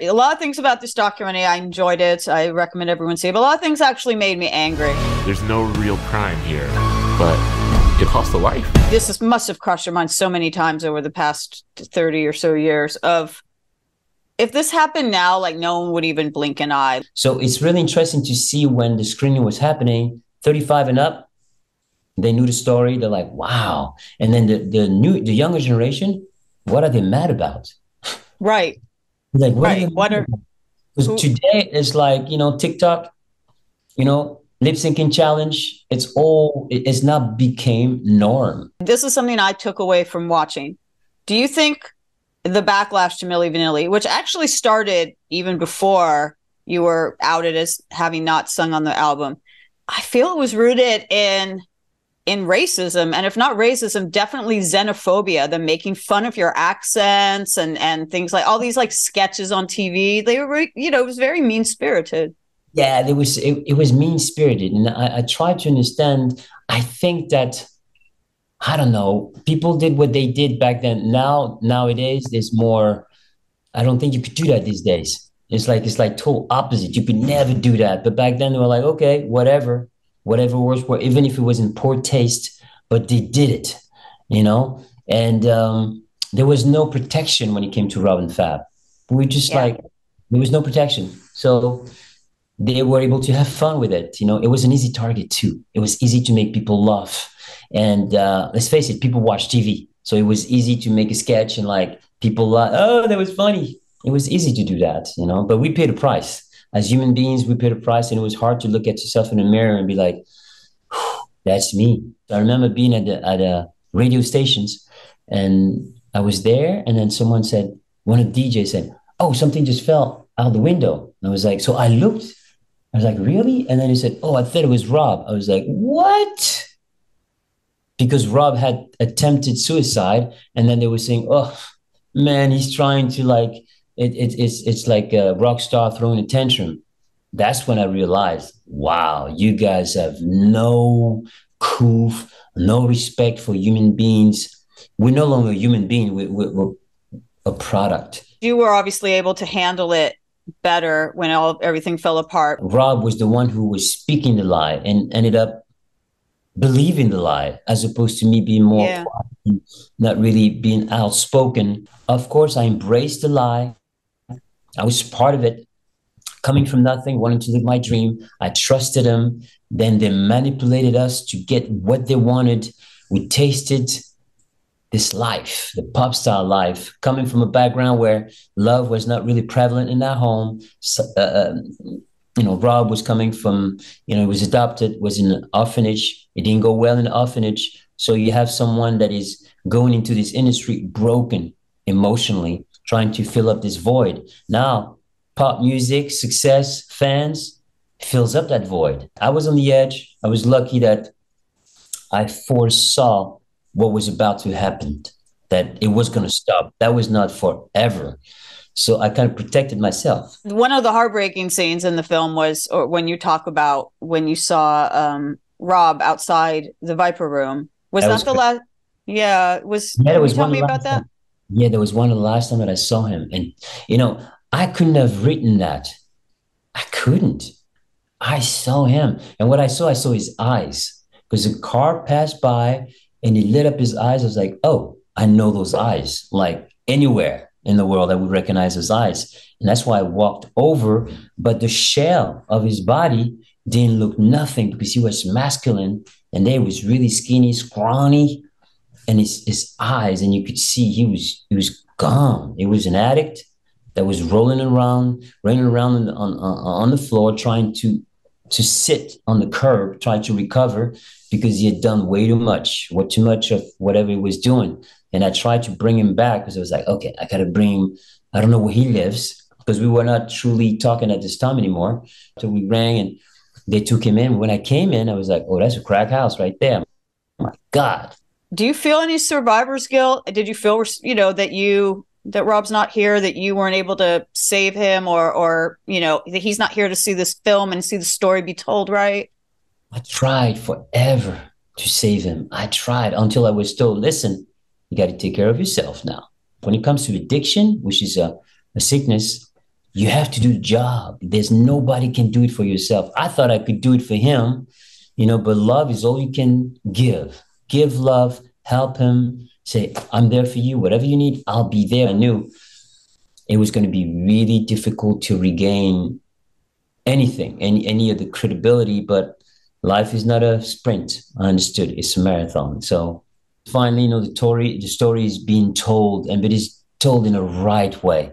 A lot of things about this documentary, I enjoyed it. I recommend everyone see it. But a lot of things actually made me angry. There's no real crime here, but it cost a life. This is, must have crossed your mind so many times over the past 30 or so years of if this happened now, like no one would even blink an eye. So it's really interesting to see when the screening was happening, 35 and up, they knew the story. They're like, wow. And then the, the new, the younger generation, what are they mad about? Right. Like, what right. are what are, because today it's like, you know, TikTok, you know, lip syncing challenge, it's all, it's not became norm. This is something I took away from watching. Do you think the backlash to Milli Vanilli, which actually started even before you were outed as having not sung on the album, I feel it was rooted in in racism and if not racism definitely xenophobia them making fun of your accents and and things like all these like sketches on tv they were you know it was very mean spirited yeah it was it, it was mean spirited and I, I tried to understand i think that i don't know people did what they did back then. Now nowadays there's more i don't think you could do that these days. It's like it's like total opposite. You could never do that but back then they were like okay whatever whatever words were, even if it was in poor taste, but they did it, you know? And um, there was no protection when it came to Rob and Fab. We just yeah. like, there was no protection. So they were able to have fun with it. You know, it was an easy target too. It was easy to make people laugh. And uh, let's face it, people watch TV. So it was easy to make a sketch and like people like, oh, that was funny. It was easy to do that, you know, but we paid a price as human beings, we paid a price, and it was hard to look at yourself in the mirror and be like, "That's me." I remember being at the at the radio stations, and I was there, and then someone said, one of the DJs said, "Oh, something just fell out the window." And I was like, so I looked. I was like, "Really?" And then he said, "Oh, I thought it was Rob." I was like, "What?" Because Rob had attempted suicide, and then they were saying, "Oh, man, he's trying to like." It, it, it's it's like a rock star throwing a tantrum. That's when I realized, wow, you guys have no coof, no respect for human beings. We're no longer a human being. We, we, we're a product. You were obviously able to handle it better when all everything fell apart. Rob was the one who was speaking the lie and ended up believing the lie as opposed to me being more yeah. not really being outspoken. Of course, I embraced the lie. I was part of it, coming from nothing, wanting to live my dream. I trusted them. Then they manipulated us to get what they wanted. We tasted this life, the pop star life, coming from a background where love was not really prevalent in our home. So, uh, um, you know, Rob was coming from, you know, was adopted, was in an orphanage. It didn't go well in the orphanage. So you have someone that is going into this industry broken emotionally trying to fill up this void. Now, pop music, success, fans fills up that void. I was on the edge. I was lucky that I foresaw what was about to happen, that it was going to stop. That was not forever. So I kind of protected myself. One of the heartbreaking scenes in the film was or when you talk about when you saw um, Rob outside the Viper Room. Was that, that was the last? Yeah, was. Yeah, it was. Tell me about that. Yeah, there was one of the last time that I saw him. And, you know, I couldn't have written that. I couldn't. I saw him. And what I saw, I saw his eyes because a car passed by and he lit up his eyes. I was like, oh, I know those eyes. Like anywhere in the world, I would recognize his eyes. And that's why I walked over. But the shell of his body didn't look nothing because he was masculine and they was really skinny, scrawny and his, his eyes, and you could see he was he was gone. He was an addict that was rolling around, running around on, on, on the floor, trying to to sit on the curb, trying to recover because he had done way too much, what too much of whatever he was doing. And I tried to bring him back because I was like, okay, I gotta bring him. I don't know where he lives because we were not truly talking at this time anymore. So we rang and they took him in. When I came in, I was like, oh, that's a crack house right there. My God do you feel any survivor's guilt? Did you feel, you know, that you that Rob's not here, that you weren't able to save him, or or you know that he's not here to see this film and see the story be told right? I tried forever to save him. I tried until I was told, listen, you got to take care of yourself now. When it comes to addiction, which is a, a sickness, you have to do the job. There's nobody can do it for yourself. I thought I could do it for him, you know, but love is all you can give. Give love, help him, say, I'm there for you. Whatever you need, I'll be there. I knew it was going to be really difficult to regain anything, any any of the credibility, but life is not a sprint. I understood it's a marathon. So finally, you know, the story the story is being told and it is told in a right way.